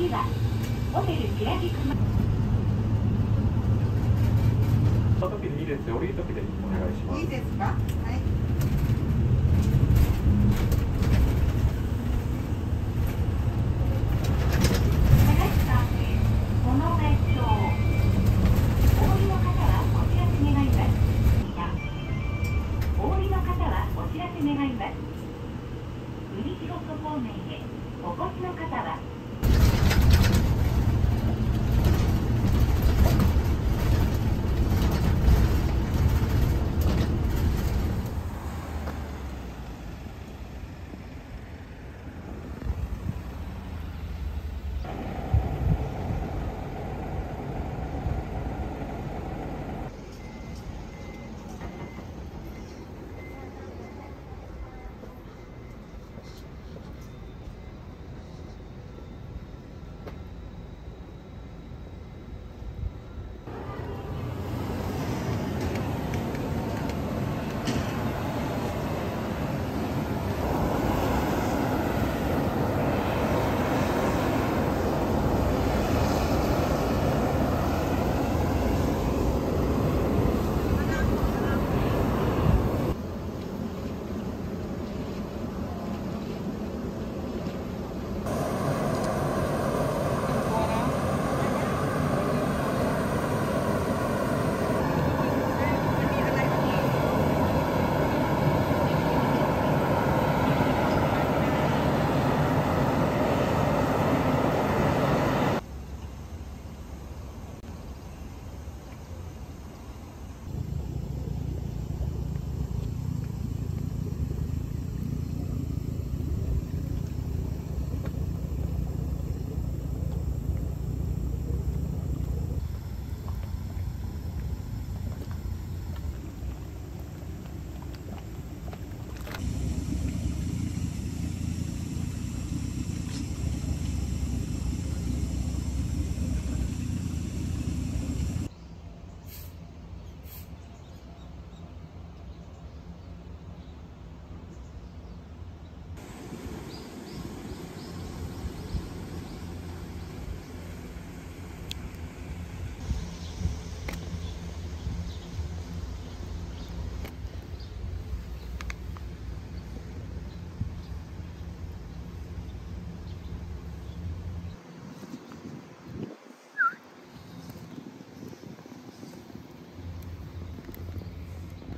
次はホテルキラキクマその時でいいですよ。降りる時でお願いしますいい。ですか？はい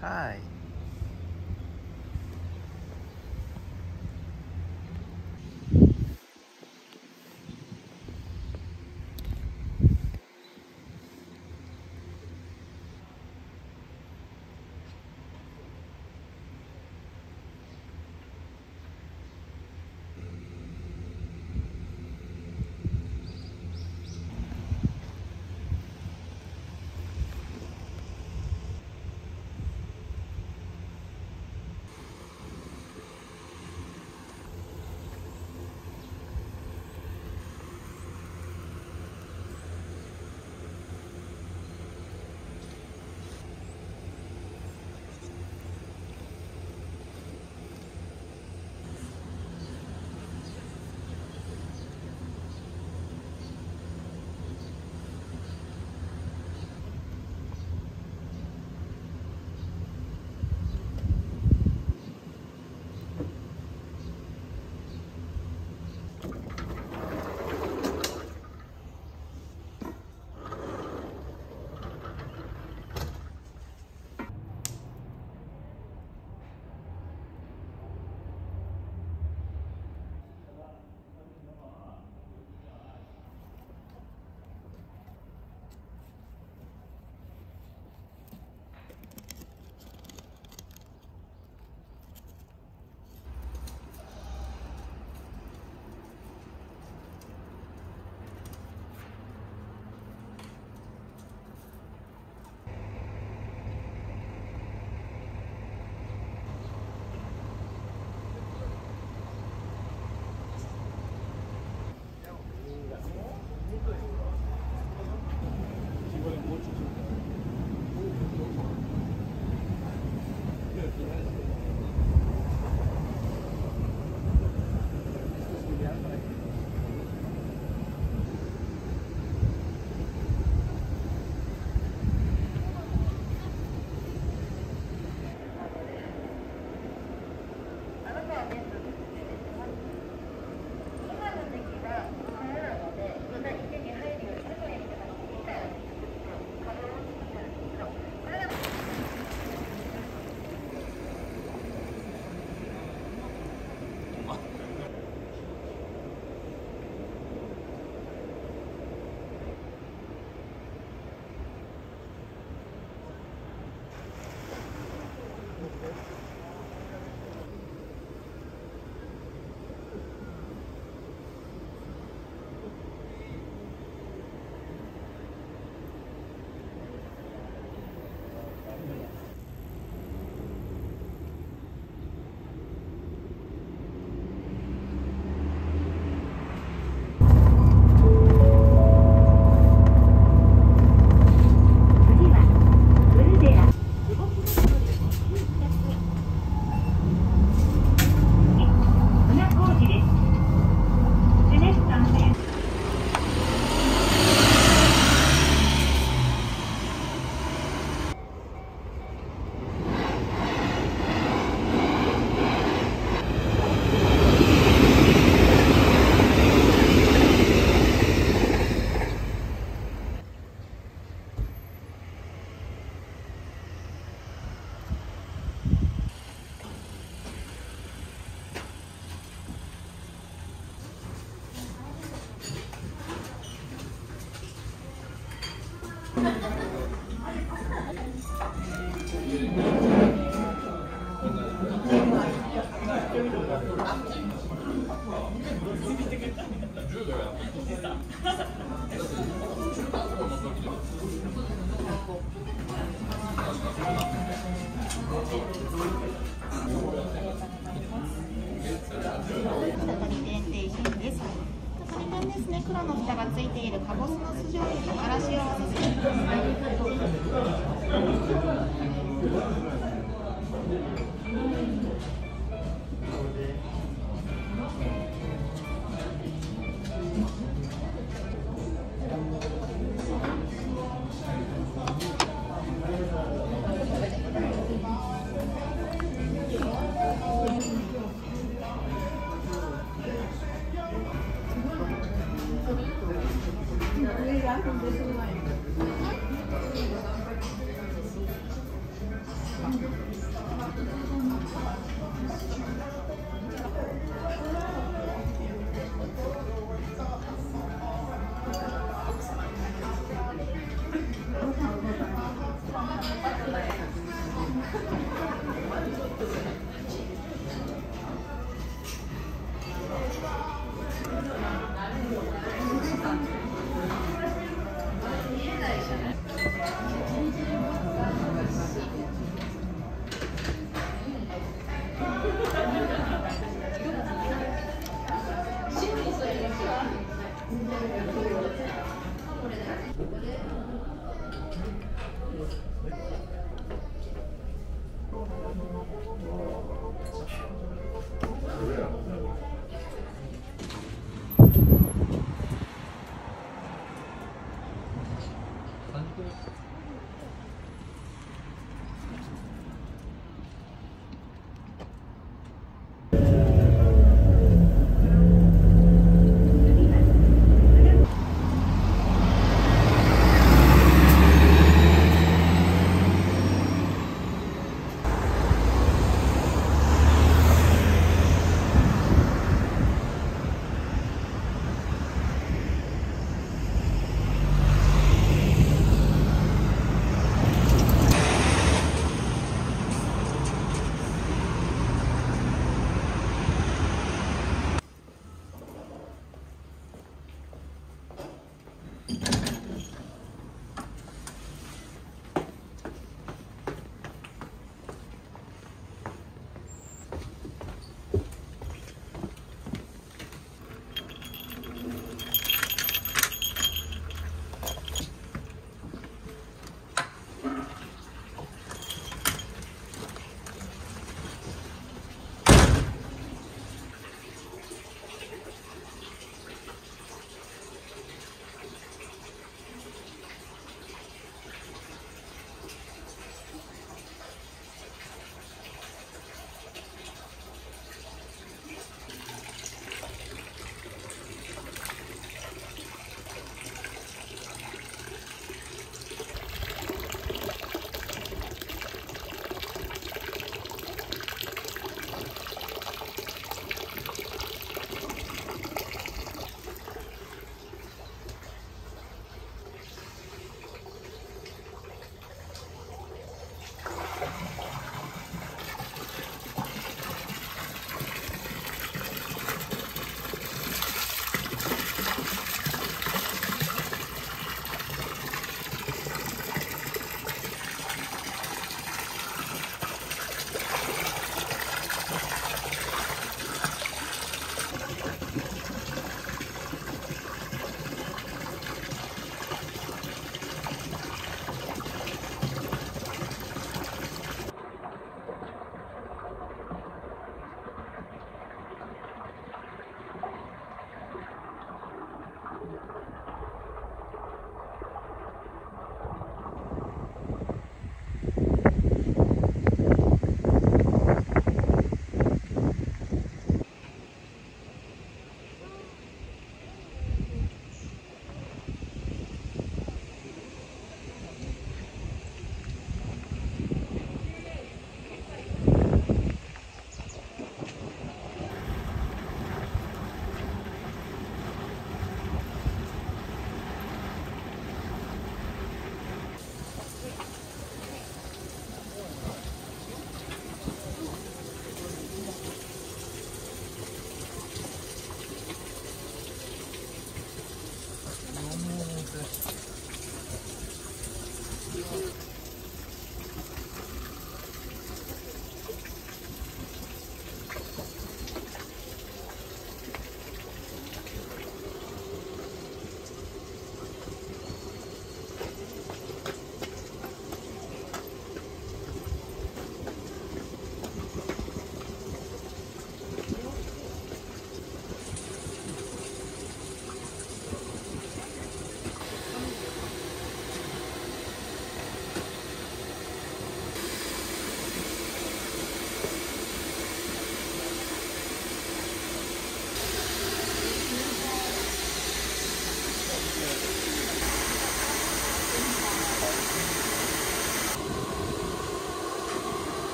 は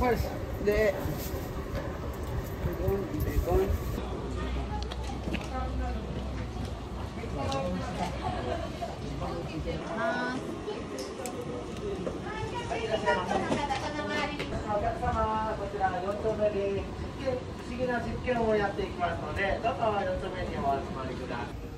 first. Hindi. Bacon, bacon. Ah, お客様、こちら4丁目で不思議な実験をやっていきますので、どうぞ4丁目にお集まりください。